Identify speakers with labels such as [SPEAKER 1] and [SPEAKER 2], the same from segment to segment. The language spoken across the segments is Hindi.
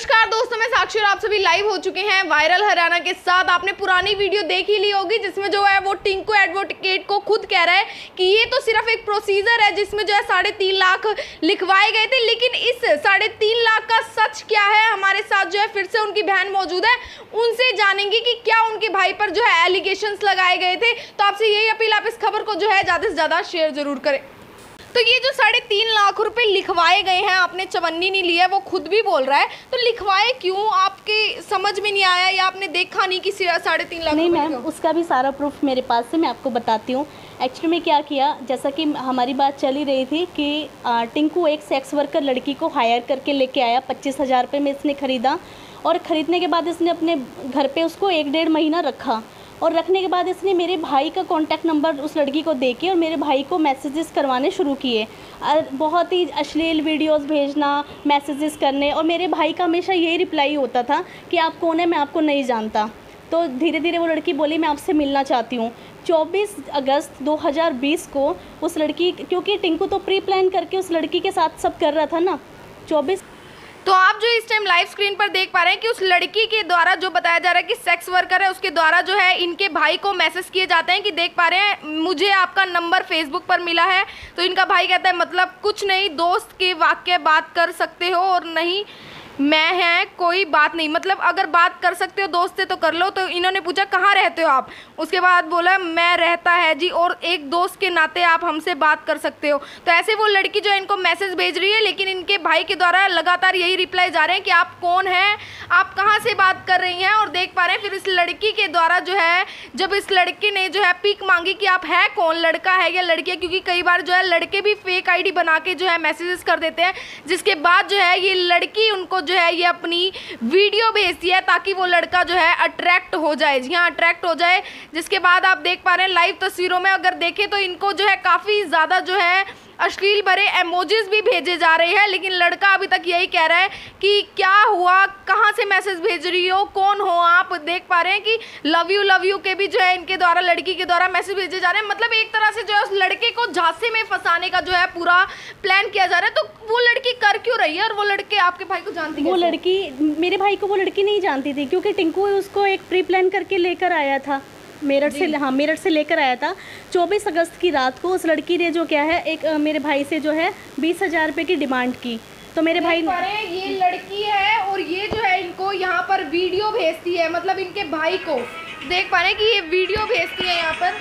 [SPEAKER 1] नमस्कार दोस्तों, मैं साक्षी और आप सभी लाइव हो चुके हैं वायरल हरियाणा के साथ। आपने पुरानी वीडियो देख ही ली होगी, जिसमें जो है वो टिंकू एडवोकेट को खुद कह रहा है कि ये तो सिर्फ़ एक प्रोसीजर है, जिसमें जो है साढ़े तीन लाख लिखवाए गए थे, लेकिन इस साढ़े तीन लाख का सच क्या है? हमारे साथ जो है फिर से उनकी बहन मौजूद है। उनसे जानेंगे कि क्या उनके भाई पर जो है एलिगेशन लगाए गए थे। तो आपसे यही अपील, आप इस खबर को जो है ज़्यादा से ज़्यादा शेयर ज़रूर करें। तो ये जो साढ़े तीन लाख रुपए लिखवाए गए हैं आपने चवन्नी नहीं लिया वो खुद भी बोल रहा है। तो लिखवाए क्यों? आपके समझ में नहीं आया या आपने देखा नहीं कि साढ़े तीन लाख
[SPEAKER 2] नहीं मैम उसका भी सारा प्रूफ मेरे पास है मैं आपको बताती हूँ। एक्चुअली में क्या किया जैसा कि हमारी बात चली रही थी कि टिंकू एक सेक्स वर्कर लड़की को हायर करके लेके आया पच्चीस हज़ार रुपये में इसने ख़रीदा और ख़रीदने के बाद इसने अपने घर पे उसको एक डेढ़ महीना रखा। और रखने के बाद इसने मेरे भाई का कॉन्टैक्ट नंबर उस लड़की को दे और मेरे भाई को मैसेजेस करवाने शुरू किए। बहुत ही अश्लील वीडियोस भेजना मैसेजेस करने और मेरे भाई का हमेशा यही रिप्लाई होता था कि आप कौन है, मैं आपको नहीं जानता। तो धीरे धीरे वो लड़की बोली, मैं आपसे मिलना चाहती हूँ। 24 अगस्त 2020 को उस लड़की, क्योंकि टिंकू तो प्री प्लान करके उस लड़की के साथ सब कर रहा था ना 24
[SPEAKER 1] तो आप जो इस टाइम लाइव स्क्रीन पर देख पा रहे हैं कि उस लड़की के द्वारा जो बताया जा रहा है कि सेक्स वर्कर है, उसके द्वारा जो है इनके भाई को मैसेज किए जाते हैं कि देख पा रहे हैं, मुझे आपका नंबर फेसबुक पर मिला है। तो इनका भाई कहता है मतलब कुछ नहीं, दोस्त के वाक्य बात कर सकते हो और नहीं मैं है, कोई बात नहीं। मतलब अगर बात कर सकते हो, दोस्त से तो कर लो। तो इन्होंने पूछा, कहाँ रहते हो आप? उसके बाद बोला, मैं रहता है जी, और एक दोस्त के नाते आप हमसे बात कर सकते हो। तो ऐसे वो लड़की जो है, इनको मैसेज भेज रही है, लेकिन इनके भाई के द्वारा लगातार यही रिप्लाई जा रहे हैं कि, आप कौन हैं? आप कहाँ से बात कर रही हैं? और देख पा रहे हैं, फिर इस लड़की के द्वारा जो है, जब इस लड़के ने जो है, पिक मांगी कि, आप है कौन, लड़का है या लड़की है? क्योंकि कई बार जो है, लड़के भी फेक आईडी बना के जो है मैसेजेस कर देते हैं, जिसके बाद जो है, ये लड़की उनको जो है ये अपनी वीडियो भेजती है ताकि वो लड़का जो है अट्रैक्ट हो जाए। जी हाँ अट्रैक्ट हो जाए। जिसके बाद आप देख पा रहे हैं, लाइव तस्वीरों में अगर देखें तो इनको जो है काफ़ी ज़्यादा जो है अश्लील भरे एमोजेस भी भेजे जा रहे हैं लेकिन लड़का अभी तक यही कह रहा है कि क्या हुआ कहाँ से मैसेज भेज रही हो कौन हो आप? देख पा रहे हैं कि लव यू लव यू के भी जो है इनके द्वारा लड़की के द्वारा मैसेज भेजे जा रहे हैं। मतलब एक तरह से जो है उस लड़के को झांसे में फंसाने का जो है पूरा प्लान किया जा रहा है। तो वो लड़की कर क्यों रही है और वो लड़के आपके भाई को जानती
[SPEAKER 2] वो लड़की मेरे भाई को वो लड़की नहीं जानती थी क्योंकि टिंकू उसको एक प्री प्लान करके लेकर आया था। मेरठ से हाँ मेरठ से लेकर आया था। 24 अगस्त की रात को उस लड़की ने जो क्या है एक मेरे भाई से जो है बीस हज़ार रुपये की डिमांड की। तो मेरे भाई
[SPEAKER 1] ये लड़की है और ये जो है इनको यहाँ पर वीडियो भेजती है मतलब इनके भाई को। देख पा रहे हैं कि ये वीडियो भेजती है यहाँ पर।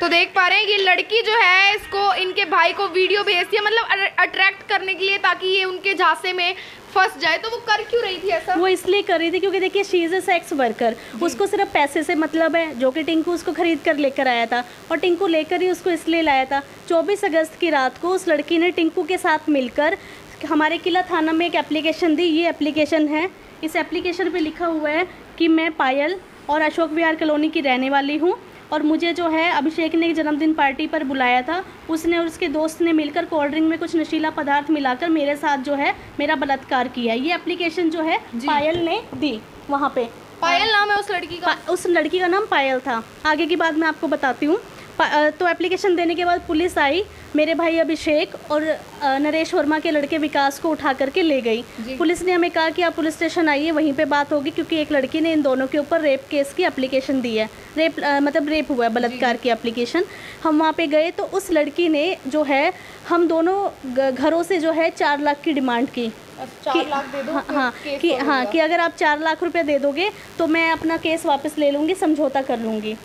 [SPEAKER 1] तो देख पा रहे हैं ये लड़की जो है इसको इनके भाई को वीडियो भेजती है मतलब अट्रैक्ट करने के लिए ताकि ये उनके झांसे में फंस जाए। तो वो कर क्यों रही थी ऐसा?
[SPEAKER 2] वो इसलिए कर रही थी क्योंकि देखिए she is a sex worker उसको सिर्फ़ पैसे से मतलब है जो कि टिंकू उसको खरीद कर लेकर आया था और टिंकू लेकर ही उसको इसलिए लाया था। 24 अगस्त की रात को उस लड़की ने टिंकू के साथ मिलकर हमारे किला थाना में एक एप्लीकेशन दी। ये एप्लीकेशन है इस एप्लीकेशन पर लिखा हुआ है कि मैं पायल और अशोक विहार कॉलोनी की रहने वाली हूँ। और मुझे जो है अभिषेक ने जन्मदिन पार्टी पर बुलाया था। उसने और उसके दोस्त ने मिलकर कोल्ड ड्रिंक में कुछ नशीला पदार्थ मिलाकर मेरे साथ जो है मेरा बलात्कार किया। ये एप्लीकेशन जो है पायल ने दी वहाँ पे।
[SPEAKER 1] पायल नाम है उस लड़की का?
[SPEAKER 2] उस लड़की का नाम पायल था। आगे की बात मैं आपको बताती हूँ। तो एप्लीकेशन देने के बाद पुलिस आई। मेरे भाई अभिषेक और नरेश वर्मा के लड़के विकास को उठा करके ले गई। पुलिस ने हमें कहा कि आप पुलिस स्टेशन आइए वहीं पे बात होगी क्योंकि एक लड़की ने इन दोनों के ऊपर रेप केस की एप्लीकेशन दी है। रेप आ, मतलब रेप हुआ है बलात्कार की एप्लीकेशन। हम वहाँ पे गए तो उस लड़की ने जो है हम दोनों घरों से जो है चार लाख की डिमांड की।
[SPEAKER 1] दे दो
[SPEAKER 2] हाँ हाँ कि हाँ कि अगर आप चार लाख रुपए दे दोगे तो मैं अपना केस वापस ले लूँगी समझौता कर लूँगी।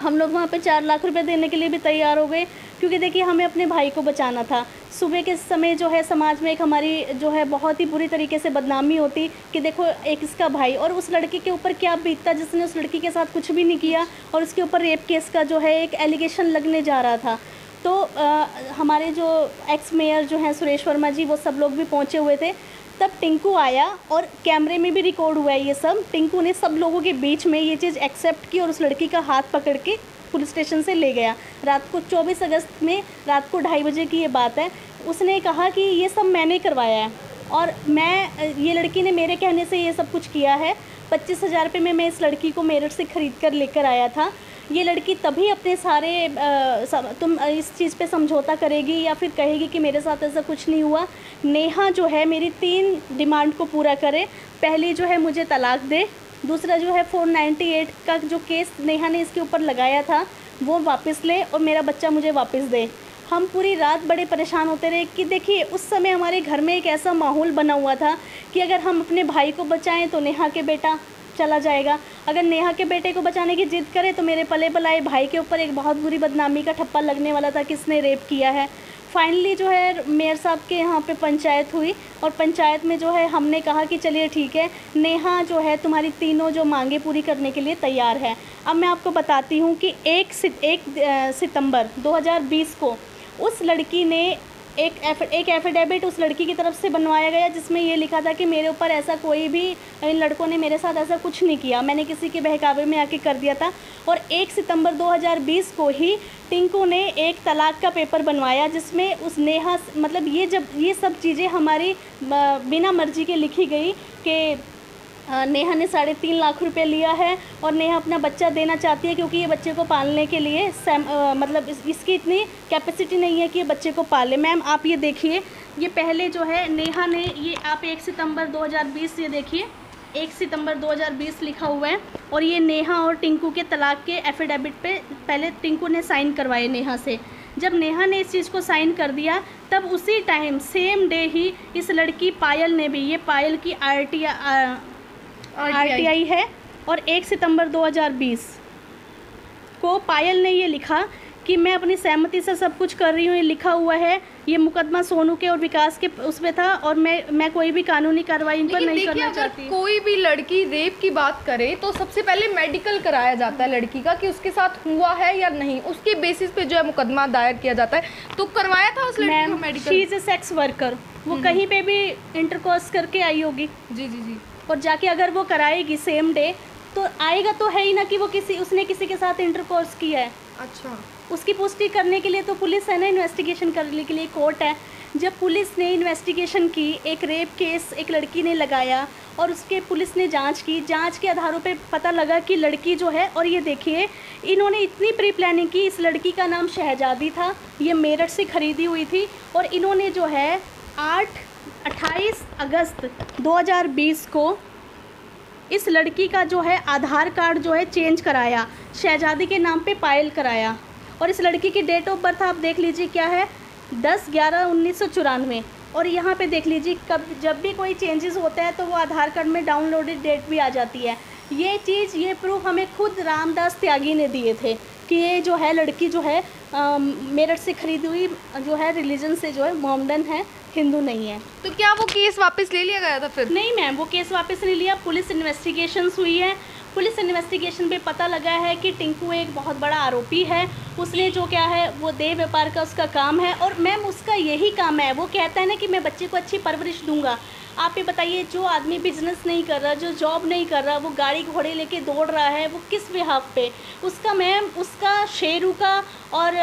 [SPEAKER 2] हम लोग वहाँ पे चार लाख रुपए देने के लिए भी तैयार हो गए क्योंकि देखिए हमें अपने भाई को बचाना था। सुबह के समय जो है समाज में एक हमारी जो है बहुत ही बुरी तरीके से बदनामी होती कि देखो एक इसका भाई और उस लड़के के ऊपर क्या बीतता जिसने उस लड़की के साथ कुछ भी नहीं किया और उसके ऊपर रेप केस का जो है एक एलिगेशन लगने जा रहा था। तो आ, हमारे जो एक्स मेयर जो हैं सुरेश वर्मा जी वो सब लोग भी पहुँचे हुए थे। तब टिंकू आया और कैमरे में भी रिकॉर्ड हुआ है ये सब। टिंकू ने सब लोगों के बीच में ये चीज़ एक्सेप्ट की और उस लड़की का हाथ पकड़ के पुलिस स्टेशन से ले गया। रात को 24 अगस्त में रात को ढाई बजे की ये बात है। उसने कहा कि ये सब मैंने करवाया है और मैं, ये लड़की ने मेरे कहने से ये सब कुछ किया है। पच्चीस हज़ार रुपये में मैं इस लड़की को मेरठ से ख़रीद कर लेकर आया था। ये लड़की तभी अपने सारे आ, तुम इस चीज़ पे समझौता करेगी या फिर कहेगी कि मेरे साथ ऐसा कुछ नहीं हुआ। नेहा जो है मेरी तीन डिमांड को पूरा करे। पहली जो है मुझे तलाक दे। दूसरा जो है 498 का जो केस नेहा ने इसके ऊपर लगाया था वो वापस ले और मेरा बच्चा मुझे वापस दे। हम पूरी रात बड़े परेशान होते रहे कि देखिए उस समय हमारे घर में एक ऐसा माहौल बना हुआ था कि अगर हम अपने भाई को बचाएँ तो नेहा के बेटा। चला जाएगा। अगर नेहा के बेटे को बचाने की जिद करे तो मेरे पले पलाए भाई के ऊपर एक बहुत बुरी बदनामी का ठप्पा लगने वाला था कि इसने रेप किया है। फाइनली जो है, मेयर साहब के यहाँ पे पंचायत हुई और पंचायत में जो है, हमने कहा कि चलिए ठीक है, नेहा जो है, तुम्हारी तीनों जो मांगे पूरी करने के लिए तैयार है। अब मैं आपको बताती हूँ कि एक एक सितंबर 2020 को उस लड़की ने एक एफ़, एक एफिडेविट उस लड़की की तरफ़ से बनवाया गया, जिसमें ये लिखा था कि मेरे ऊपर ऐसा कोई भी, इन लड़कों ने मेरे साथ ऐसा कुछ नहीं किया। मैंने किसी के बहकावे में आके कर दिया था। और एक सितंबर 2020 को ही टिंकू ने एक तलाक का पेपर बनवाया, जिसमें उस नेहा मतलब ये जब, ये सब चीज़ें हमारी बिना मर्ज़ी के लिखी गई कि नेहा ने साढ़े तीन लाख रुपए लिया है और नेहा अपना बच्चा देना चाहती है क्योंकि ये बच्चे को पालने के लिए सैम मतलब इस, इसकी इतनी कैपेसिटी नहीं है कि ये बच्चे को पाले। मैम आप ये देखिए ये पहले जो है नेहा ने ये आप एक सितंबर 2020 ये देखिए एक सितंबर 2020 लिखा हुआ है और ये नेहा और टिंकू के तलाक के एफिडेविट पे पहले टिंकू ने साइन करवाए नेहा से। जब नेहा ने इस चीज़ को साइन कर दिया तब उसी टाइम सेम डे ही इस लड़की पायल ने भी ये पायल की आर आरटीआई है और एक सितंबर 2020 को पायल ने ये लिखा कि मैं अपनी सहमति से सब कुछ कर रही हूँ ये लिखा हुआ है। ये मुकदमा सोनू के और विकास के उसमें था और मैं मैं कोई भी कानूनी कार्रवाई इन पर नहीं करना चाहती।
[SPEAKER 1] कोई भी लड़की रेप की बात करे तो सबसे पहले मेडिकल कराया जाता है लड़की का कि उसके साथ हुआ है या नहीं। उसके बेसिस पे जो है मुकदमा दायर किया जाता है। तो करवाया था उस लड़की को मेडिकल
[SPEAKER 2] सेक्स वर्कर वो हम्म। कहीं पे भी इंटरकोर्स करके आई होगी।
[SPEAKER 1] जी जी जी।
[SPEAKER 2] और जाके अगर वो कराएगी सेम डे तो आएगा तो है ही ना कि वो किसी उसने किसी के साथ इंटरकोर्स किया है।
[SPEAKER 1] अच्छा।
[SPEAKER 2] उसकी पुष्टि करने के लिए तो पुलिस है ना इन्वेस्टिगेशन करने के लिए कोर्ट है। जब पुलिस ने इन्वेस्टिगेशन की एक रेप केस एक लड़की ने लगाया और उसके पुलिस ने जाँच की जाँच के आधारों पे पता लगा कि लड़की जो है और ये देखिए इन्होंने इतनी प्री प्लानिंग की इस लड़की का नाम शहजादी था ये मेरठ से ख़रीदी हुई थी और इन्होंने जो है आठ 28 अगस्त 2020 को इस लड़की का जो है आधार कार्ड जो है चेंज कराया, शहजादी के नाम पे पायल कराया। और इस लड़की की डेट ऑफ़ बर्थ आप देख लीजिए क्या है, दस ग्यारह उन्नीस सौ चौरानवे। और यहाँ पे देख लीजिए, कब, जब भी कोई चेंजेस होता है तो वो आधार कार्ड में डाउनलोडेड डेट भी आ जाती है। ये चीज़, ये प्रूफ हमें खुद रामदास त्यागी ने दिए थे। कि ये जो है लड़की जो है मेरठ से खरीदी हुई जो है रिलीजन से जो है मोमडन है हिंदू नहीं है।
[SPEAKER 1] तो क्या वो केस वापस ले लिया गया था फिर?
[SPEAKER 2] नहीं मैम वो केस वापस नहीं लिया। पुलिस इन्वेस्टिगेशन हुई है। पुलिस इन्वेस्टिगेशन पे पता लगा है कि टिंकू एक बहुत बड़ा आरोपी है। उसने जो क्या है वो देह व्यापार का उसका काम है। और मैम उसका यही काम है। वो कहता है ना कि मैं बच्चे को अच्छी परवरिश दूँगा। आप ये बताइए, जो आदमी बिज़नेस नहीं कर रहा, जो जॉब नहीं कर रहा, वो गाड़ी घोड़े लेके दौड़ रहा है, वो किस बिहाफ पे? उसका मैम उसका, शेरू का और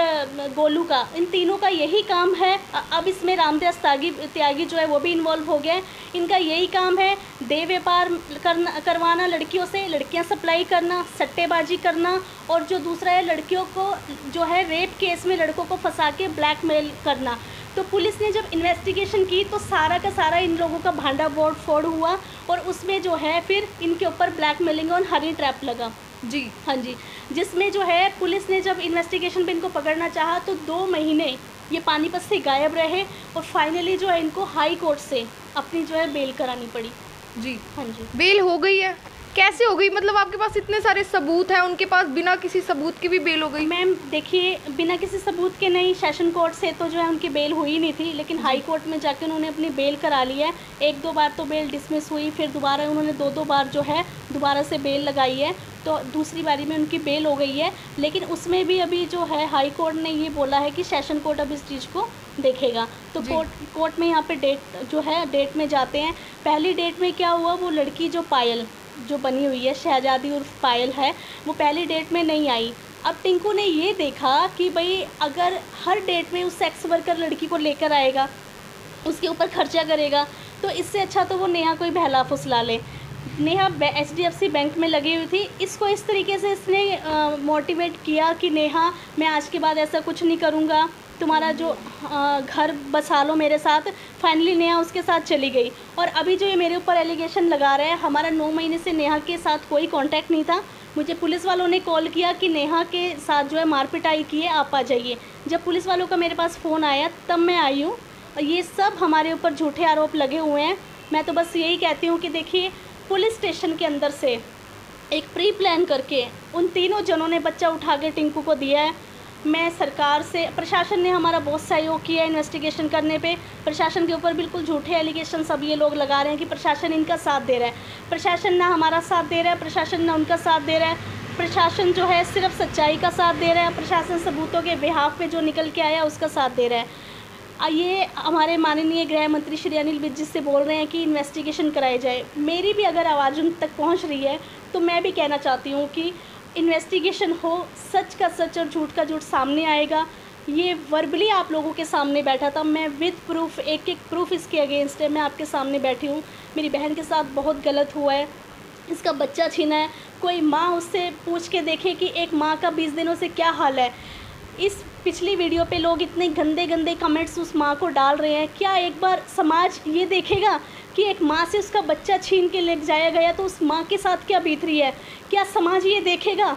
[SPEAKER 2] गोलू का, इन तीनों का यही काम है। अब इसमें रामदास त्यागी त्यागी जो है, वो भी इन्वॉल्व हो गए इनका यही काम है, दे व्यापार करना, करवाना लड़कियों से, लड़कियाँ सप्लाई करना, सट्टेबाजी करना और जो दूसरा है, लड़कियों को जो है रेप केस में लड़कों को फंसा के ब्लैकमेल करना। तो पुलिस ने जब इन्वेस्टिगेशन की तो सारा का सारा इन लोगों का भांडा बोर्ड फोड़ हुआ और उसमें जो है फिर इनके ऊपर ब्लैकमेलिंग और हरी ट्रैप लगा।
[SPEAKER 1] जी।
[SPEAKER 2] हाँ जी। जिसमें जो है पुलिस ने जब इन्वेस्टिगेशन पे इनको पकड़ना चाहा तो दो महीने ये पानीपत से गायब रहे और फाइनली जो है इनको हाई कोर्ट से अपनी जो है बेल करानी पड़ी।
[SPEAKER 1] जी। हाँ जी। बेल हो गई है। कैसे हो गई? मतलब आपके पास इतने सारे सबूत हैं उनके पास बिना किसी सबूत के भी बेल हो गई?
[SPEAKER 2] मैम देखिए बिना किसी सबूत के नहीं सेशन कोर्ट से तो जो है उनकी बेल हुई नहीं थी लेकिन हाई कोर्ट में जाकर उन्होंने अपनी बेल करा ली है। एक दो बार तो बेल डिसमिस हुई फिर दोबारा उन्होंने दो दो बार जो है दोबारा से बेल लगाई है। तो दूसरी बारी में उनकी बेल हो गई है लेकिन उसमें भी अभी जो है हाई कोर्ट ने ये बोला है कि सेशन कोर्ट अब इस चीज़ को देखेगा। तो कोर्ट कोर्ट में यहाँ पे डेट जो है डेट में जाते हैं। पहली डेट में क्या हुआ वो लड़की जो पायल जो बनी हुई है, शहजादी उर्फ़ पायल है, वो पहली डेट में नहीं आई। अब टिंकू ने ये देखा कि भाई, अगर हर डेट में उस सेक्स वर्कर लड़की को लेकर आएगा, उसके ऊपर खर्चा करेगा तो इससे अच्छा तो वो नेहा कोई बहला फुसला ले। Neha H D F C bank में लगी हुई थी। इसको इस तरीके से इसने मोटिवेट किया कि नेहा, मैं आज के बाद ऐसा कुछ नहीं करूँगा। तुम्हारा जो घर बसा लो मेरे साथ फाइनली नेहा उसके साथ चली गई। और अभी जो ये मेरे ऊपर एलिगेशन लगा रहे हैं, हमारा नौ महीने से नेहा के साथ कोई कांटेक्ट नहीं था। मुझे पुलिस वालों ने कॉल किया कि नेहा के साथ जो है मारपिटाई की है, आप आ जाइए। जब पुलिस वालों का मेरे पास फ़ोन आया, तब मैं आई हूँ। और ये सब हमारे ऊपर झूठे आरोप लगे हुए हैं। मैं तो बस यही कहती हूँ कि देखिए, पुलिस स्टेशन के अंदर से एक प्री प्लान करके उन तीनों जनों ने बच्चा उठा के टिंकू को दिया है। मैं सरकार से, प्रशासन ने हमारा बहुत सहयोग किया इन्वेस्टिगेशन करने पे। प्रशासन के ऊपर बिल्कुल झूठे एलिगेशन सब ये लोग लगा रहे हैं कि प्रशासन इनका साथ दे रहा है। प्रशासन ना हमारा साथ दे रहा है, प्रशासन ना उनका साथ दे रहा है। प्रशासन जो है सिर्फ़ सच्चाई का साथ दे रहा है, प्रशासन सबूतों के बिहाफ पे जो निकल के आया उसका साथ दे रहा है। ये हमारे माननीय गृह मंत्री श्री अनिल विज से बोल रहे हैं कि इन्वेस्टिगेशन कराई जाए। मेरी भी अगर आवाज़ उन तक पहुँच रही है तो मैं भी कहना चाहती हूँ कि इन्वेस्टिगेशन हो, सच का सच और झूठ का झूठ सामने आएगा। ये वर्बली आप लोगों के सामने बैठा था। मैं विद प्रूफ एक एक प्रूफ इसके अगेंस्ट है। मैं आपके सामने बैठी हूँ। मेरी बहन के साथ बहुत गलत हुआ है। इसका बच्चा छीना है। कोई माँ उससे पूछ के देखे कि एक माँ का बीस दिनों से क्या हाल है। इस पिछली वीडियो पे लोग इतने गंदे गंदे कमेंट्स उस माँ को डाल रहे हैं। क्या एक बार समाज ये देखेगा कि एक माँ से उसका बच्चा छीन के ले जाया गया तो उस माँ के साथ क्या बीत रही है? क्या समाज ये देखेगा?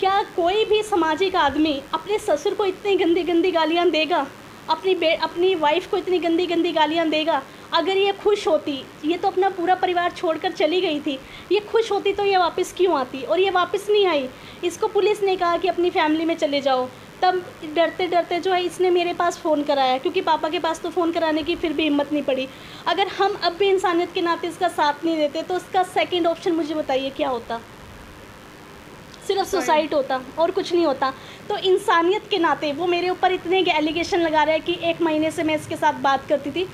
[SPEAKER 2] क्या कोई भी सामाजिक आदमी अपने ससुर को इतनी गंदी गंदी गालियाँ देगा? अपनी बे, अपनी वाइफ को इतनी गंदी गंदी गालियाँ देगा? अगर ये खुश होती, ये तो अपना पूरा परिवार छोड़कर चली गई थी, ये खुश होती तो ये वापस क्यों आती? और ये वापस नहीं आई? इसको पुलिस ने कहा कि अपनी फैमिली में चले जाओ। तब डरते डरते जो है इसने मेरे पास फ़ोन कराया क्योंकि पापा के पास तो फ़ोन कराने की फिर भी हिम्मत नहीं पड़ी। अगर हम अब भी इंसानियत के नाते इसका साथ नहीं देते तो इसका सेकेंड ऑप्शन मुझे बताइए क्या होता? सिर्फ़ सुसाइड होता और कुछ नहीं होता। तो इंसानियत के नाते वो मेरे ऊपर इतने एलिगेशन लगा रहा है कि एक महीने से मैं इसके साथ बात करती थी।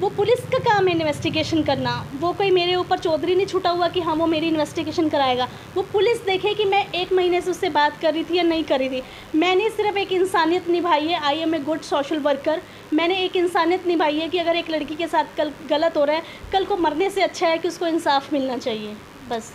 [SPEAKER 2] वो पुलिस का काम है इन्वेस्टिगेशन करना। वो कोई मेरे ऊपर चौधरी नहीं छुटा हुआ कि हाँ वो मेरी इन्वेस्टिगेशन कराएगा। वो पुलिस देखे कि मैं एक महीने से उससे बात कर रही थी या नहीं कर रही थी। मैंने सिर्फ़ एक इंसानियत निभाई है I am a good social worker मैंने एक इंसानियत निभाई है कि अगर एक लड़की के साथ कल गलत हो रहा है, कल को मरने से अच्छा है कि उसको इंसाफ मिलना चाहिए। बस।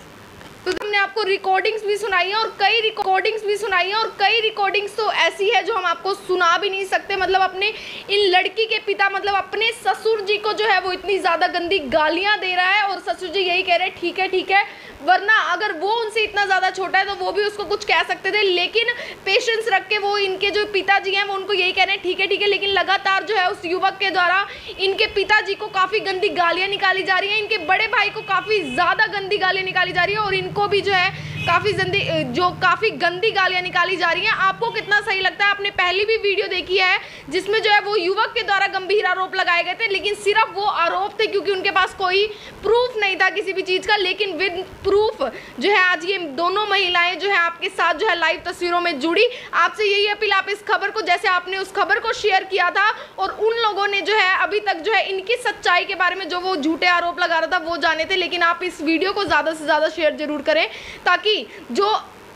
[SPEAKER 1] तो हमने आपको रिकॉर्डिंग्स भी सुनाई हैं और कई रिकॉर्डिंग्स भी सुनाई हैं और कई रिकॉर्डिंग्स तो ऐसी है जो हम आपको सुना भी नहीं सकते। मतलब अपने इन लड़की के पिता मतलब अपने ससुर जी को जो है वो इतनी ज़्यादा गंदी गालियाँ दे रहा है और ससुर जी यही कह रहे हैं, ठीक है ठीक है वरना अगर वो उनसे इतना ज़्यादा छोटा है तो वो भी उसको कुछ कह सकते थे। लेकिन पेशेंस रख के वो इनके जो पिताजी हैं, वो उनको यही कह रहे हैं, ठीक है ठीक है, लेकिन लगातार जो है उस युवक के द्वारा इनके पिताजी को काफ़ी गंदी गालियाँ निकाली जा रही हैं। इनके बड़े भाई को काफ़ी ज़्यादा गंदी गालियाँ निकाली जा रही है और इनको भी जो है काफ़ी गंदी जो काफ़ी गंदी गालियाँ निकाली जा रही हैं। आपको कितना सही लगता है? आपने पहली भी वीडियो देखी है, जिसमें जो है वो युवक के द्वारा गंभीर आरोप लगाए गए थे, लेकिन सिर्फ़ वो आरोप थे क्योंकि उनके पास कोई प्रूफ नहीं था किसी भी चीज़ का। लेकिन विद प्रूफ जो है आज ये दोनों महिलाएँ जो है आपके साथ जो है लाइव तस्वीरों में जुड़ी। आपसे यही अपील, आप इस खबर को, जैसे आपने उस खबर को शेयर किया था, और उन लोगों ने जो है अभी तक जो है इनकी सच्चाई के बारे में जो वो झूठे आरोप लगा रहा था, वो जाने थे। लेकिन आप इस वीडियो को ज़्यादा से ज़्यादा शेयर ज़रूर करें, ताकि जो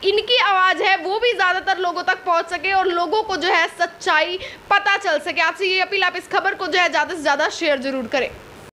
[SPEAKER 1] इनकी आवाज़ है, वो भी ज़्यादातर लोगों तक पहुँच सके और लोगों को जो है सच्चाई पता चल सके। आपसे ये अपील, आप इस खबर को जो है ज़्यादा से ज़्यादा शेयर ज़रूर करें।